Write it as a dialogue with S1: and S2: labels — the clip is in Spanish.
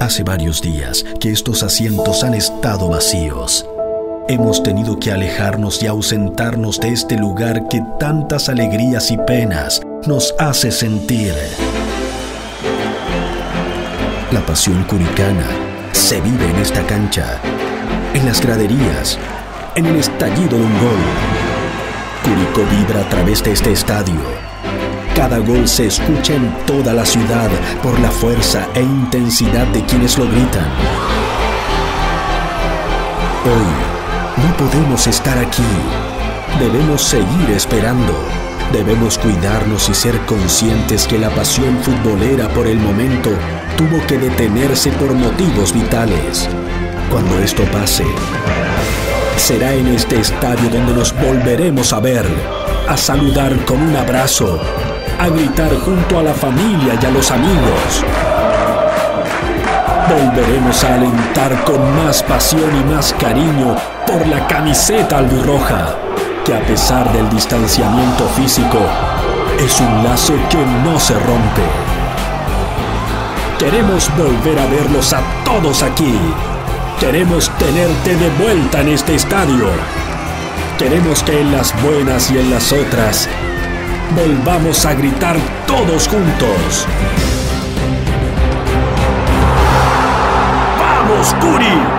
S1: Hace varios días que estos asientos han estado vacíos. Hemos tenido que alejarnos y ausentarnos de este lugar que tantas alegrías y penas nos hace sentir. La pasión curicana se vive en esta cancha, en las graderías, en el estallido de un gol. Curicó vibra a través de este estadio. Cada gol se escucha en toda la ciudad por la fuerza e intensidad de quienes lo gritan. Hoy, no podemos estar aquí. Debemos seguir esperando. Debemos cuidarnos y ser conscientes que la pasión futbolera por el momento tuvo que detenerse por motivos vitales. Cuando esto pase, será en este estadio donde nos volveremos a ver, a saludar con un abrazo, a gritar junto a la familia y a los amigos. Volveremos a alentar con más pasión y más cariño por la camiseta albirroja, que a pesar del distanciamiento físico, es un lazo que no se rompe. Queremos volver a verlos a todos aquí. Queremos tenerte de vuelta en este estadio. Queremos que en las buenas y en las otras volvamos a gritar todos juntos. ¡Vamos, Curi!